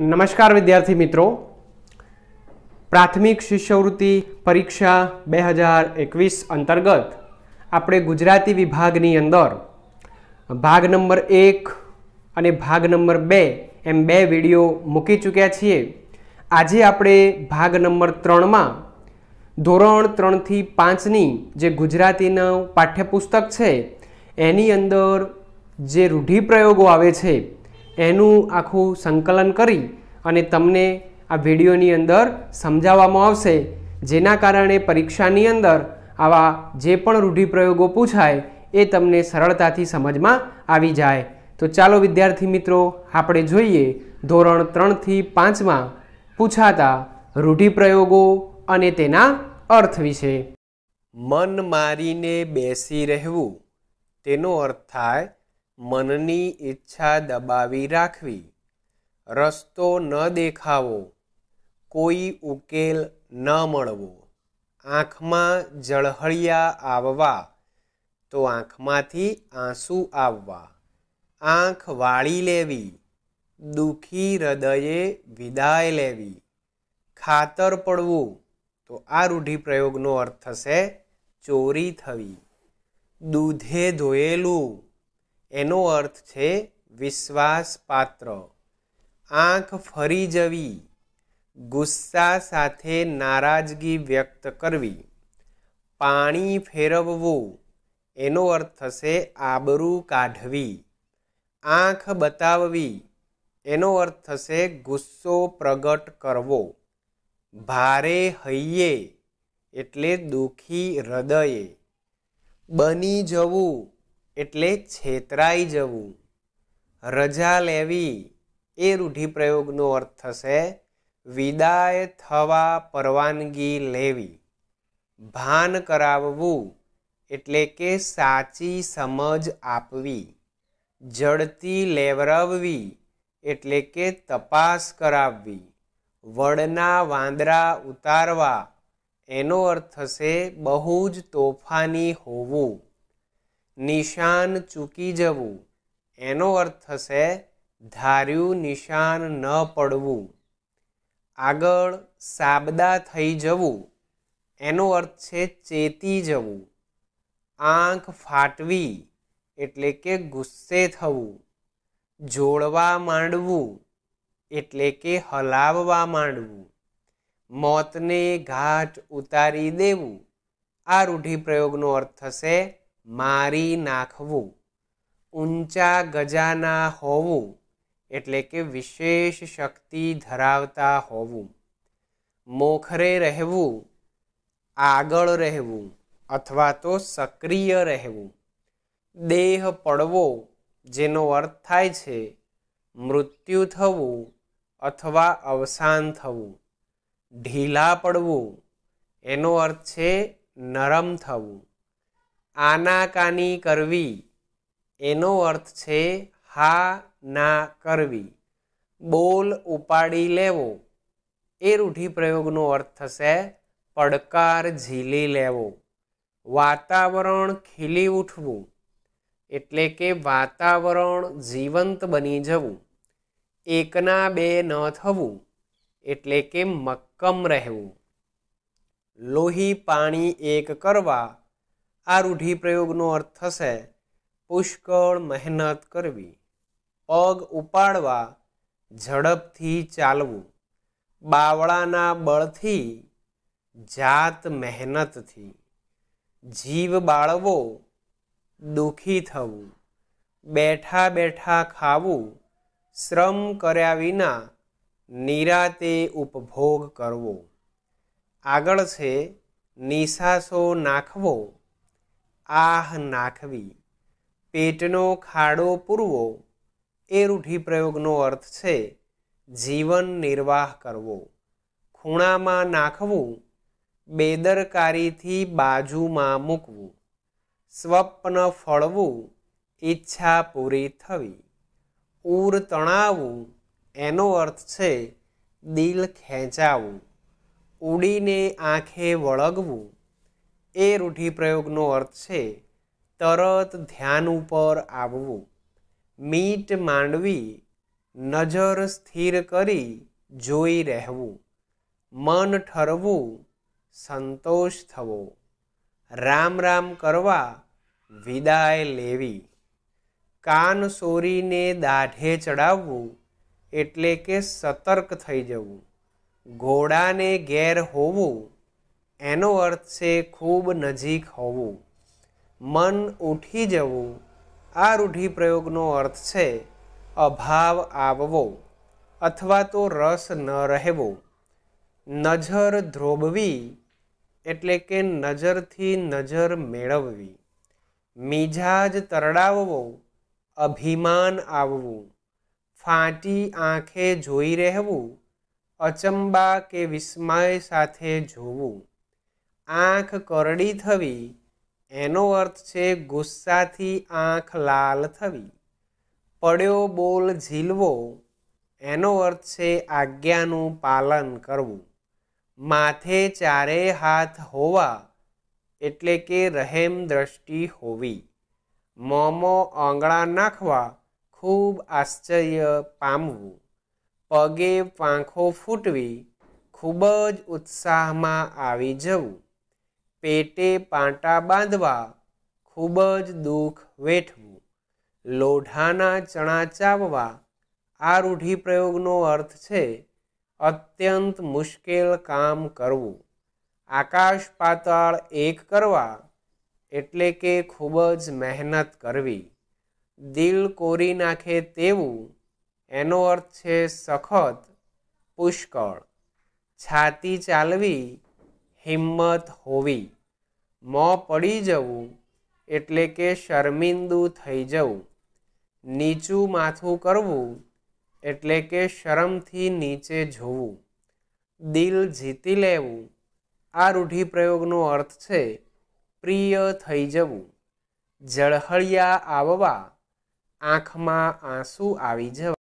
નમસ્કાર વિદ્યાર્થી મિત્રો. પ્રાથમિક શિષ્યવૃત્તિ પરીક્ષા બે હજાર એકવીસ અંતર્ગત આપણે ગુજરાતી વિભાગની અંદર ભાગ નંબર એક અને ભાગ નંબર બે એમ બે વીડિયો મૂકી ચૂક્યા છીએ. આજે આપણે ભાગ નંબર ત્રણમાં ધોરણ ત્રણથી પાંચની જે ગુજરાતીનું પાઠ્યપુસ્તક છે, એની અંદર જે રૂઢિપ્રયોગો આવે છે એનું આખું સંકલન કરી અને તમને આ વિડીયોની અંદર સમજાવવામાં આવશે. જેના કારણે પરીક્ષાની અંદર આવા જે પણ રૂઢિપ્રયોગો પૂછાય, એ તમને સરળતાથી સમજમાં આવી જાય. તો ચાલો વિદ્યાર્થી મિત્રો, આપણે જોઈએ ધોરણ ત્રણથી પાંચમાં પૂછાતા રૂઢિપ્રયોગો અને તેના અર્થ વિશે. મન મારીને બેસી રહેવું. તેનો અર્થ થાય મનની ઈચ્છા દબાવી રાખવી. રસ્તો ન દેખાવો. કોઈ ઉકેલ ન મળવો. આંખમાં જળહળિયા આવવા. તો આંખમાંથી આંસુ આવવા. આંખ વાળી લેવી. દુઃખી હૃદયે વિદાય લેવી. ખાતર પડવું. તો આ રૂઢિપ્રયોગનો અર્થ થશે ચોરી થવી. દૂધે ધોયેલું. એનો અર્થ છે વિશ્વાસપાત્ર. આંખ ફરી જવી, ગુસ્સા સાથે નારાજગી વ્યક્ત કરવી, પાણી ફેરવવું, એનો અર્થ થશે આબરૂ કાઢવી, આંખ બતાવવી, એનો અર્થ થશે ગુસ્સો પ્રગટ કરવો, ભારે હૈયે એટલે દુઃખી હૃદયે, બની જવું એટલે છેતરાઈ જવું. રજા લેવી એ રૂઢિપ્રયોગનો અર્થ થશે વિદાય થવા પરવાનગી લેવી. ભાન કરાવવું એટલે કે સાચી સમજ આપવી. જડતી લેવરાવવી એટલે કે તપાસ કરાવવી. વડના વાંદરા ઉતારવા એનો અર્થ થશે બહુ જ તોફાની હોવું. નિશાન ચૂકી જવું. એનો અર્થ થશે ધાર્યું નિશાન ન પડવું. આગળ સાબદા થઈ જવું. એનો અર્થ છે ચેતી જવું. આંખ ફાટવી એટલે કે ગુસ્સે થવું. જોડવા માંડવું એટલે કે હલાવવા માંડવું. મોતને ઘાટ ઉતારી દેવું. આ રૂઢિપ્રયોગનો અર્થ થશે મારી નાખવું, ઊંચા ગજાના હોવું એટલે કે વિશેષ શક્તિ ધરાવતા હોવું. મોખરે રહેવું, આગળ રહેવું અથવા તો સક્રિય રહેવું. દેહ પડવો, જેનો અર્થ થાય છે મૃત્યુ થવું અથવા અવસાન થવું. ઢીલા પડવું, એનો અર્થ છે નરમ થવું. આનાકાની કરવી. એનો અર્થ છે, હા, ના, કરવી. બોલ ઉપાડી લેવો. એ રૂઢિપ્રયોગનો અર્થ થશે, પડકાર ઝીલી લેવો. વાતાવરણ ખીલી ઉઠવું. એટલે કે વાતાવરણ જીવંત બની જવું. એકના બે ન થવું. એટલે કે મક્કમ રહેવું. લોહી પાણી એક કરવા આ રૂઢિપ્રયોગનો અર્થ થશે પુષ્કળ મહેનત કરવી, પગ ઉપાડવા, ઝડપથી ચાલવું, બાવળાના બળથી જાત મહેનતથી, જીવ બાળવો, દુઃખી થવું, બેઠા બેઠા ખાવું, શ્રમ કર્યા વિના નિરાતે ઉપભોગ કરવો. આગળ છે નિશાસો નાખવો. આહ નાખવી. પેટનો ખાડો પૂરવો, એ રૂઢિપ્રયોગનો અર્થ છે જીવન નિર્વાહ કરવો. ખૂણામાં નાખવું, બેદરકારીથી બાજુમાં મૂકવું. સ્વપ્ન ફળવું, ઈચ્છા પૂરી થવી. ઉર તણાવવું એનો અર્થ છે દિલ ખેંચાવું. ઉડીને આંખે વળગવું. એ રૂઢિપ્રયોગનો અર્થ છે, તરત ધ્યાન ઉપર આવવું. મીટ માંડવી, નજર સ્થિર કરી જોઈ રહેવું. મન ઠરવું, સંતોષ થવો. રામ રામ કરવા, વિદાય લેવી. કાન સોરીને દાઢે ચડાવવું, એટલે કે સતર્ક થઈ જવું. ઘોડાને ઘેર હોવું એનો અર્થ છે ખૂબ નજીક હોવું. મન ઉઠી જવું. આ રૂઢિપ્રયોગનો અર્થ છે અભાવ આવવો અથવા તો રસ ન રહેવો. નજર ધ્રોબવી એટલે કે નજરથી નજર મેળવવી. મિજાજ તરડાવવો. અભિમાન આવવું. ફાટી આંખે જોઈ રહેવું. અચંબા કે વિસ્મય સાથે જોવું. આંખ કરડી થવી. એનો અર્થ છે ગુસ્સાથી આંખ લાલ થવી. પડ્યો બોલ ઝીલવો. એનો અર્થ છે આજ્ઞાનું પાલન કરવું. માથે ચારે હાથ હોવા એટલે કે રહેમ દ્રષ્ટિ હોવી. મોમો આંગળા નાખવા ખૂબ આશ્ચર્ય પામવું. પગે પાંખો ફૂટવી ખૂબ જ ઉત્સાહમાં આવી જવું. પેટે પાટા બાંધવા ખૂબ જ દુઃખ વેઠવું. લોઢાના ચણા ચાવવા આ રૂઢિપ્રયોગનો અર્થ છે અત્યંત મુશ્કેલ કામ કરવું. આકાશ પાતાળ એક કરવા એટલે કે ખૂબ જ મહેનત કરવી. દિલ કોરી નાખે તેવું એનો અર્થ છે સખત પુષ્કળ. છાતી ચાલવી હિંમત હોવી. મોં પડી જવું એટલે કે શર્મિંદુ થઈ જવું. નીચું માથું કરવું એટલે કે શરમથી નીચે જોવું. દિલ જીતી લેવું. આ રૂઢિપ્રયોગનો અર્થ છે પ્રિય થઈ જવું. જળહળિયા આવવા, આંખમાં આંસુ આવી જવા.